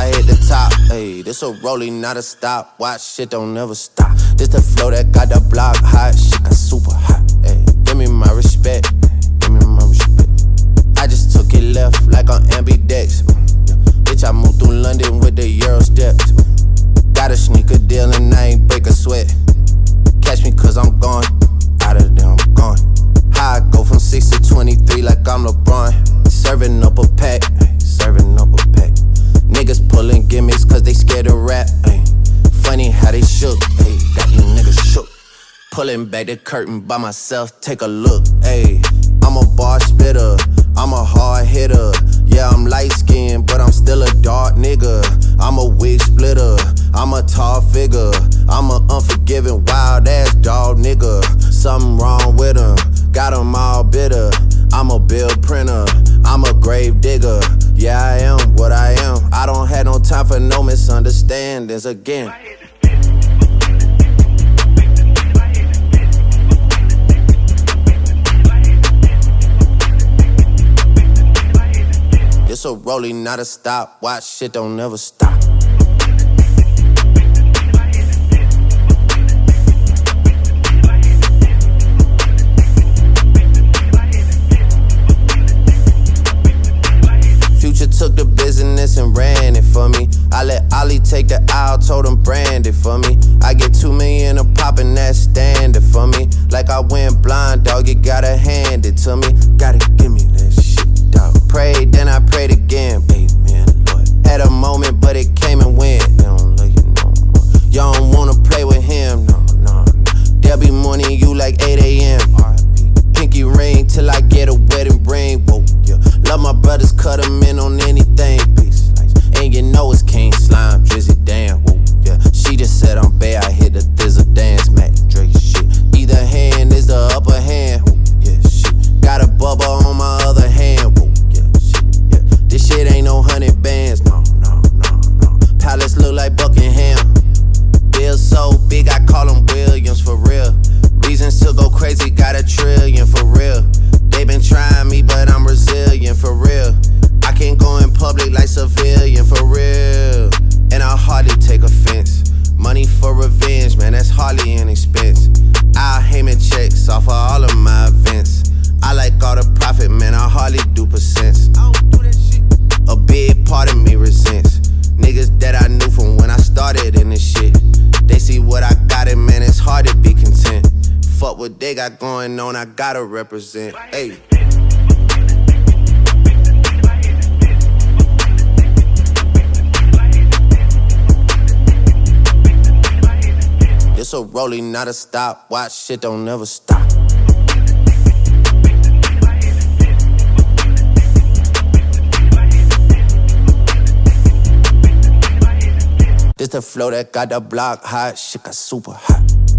I hit the top. Hey, this a Rollie, not a stop. Watch shit don't never stop. This the flow that got the block. Pulling back the curtain by myself, take a look. Ayy, I'm a bar spitter, I'm a hard hitter. Yeah, I'm light skinned, but I'm still a dark nigga. I'm a wig splitter, I'm a tall figure. I'm a unforgiving, wild ass dog nigga. Something wrong with him, got him all bitter. I'm a bill printer, I'm a grave digger. Yeah, I am what I am. I don't have no time for no misunderstandings again. This a Rollie, not a stop. Watch shit don't never stop. Future took the business and ran it for me. I let Ollie take the aisle, told him brand it for me. I get two million a pop and that's standard for me. Like I went blind, dog, you gotta hand it to me. That I knew from when I started in this shit. They see what I got, and man, it's hard to be content. Fuck what they got going on, I gotta represent. Hey. This a Rollie, not a stop. Watch shit don't never stop. This the flow that got the block hot. Shit got super hot.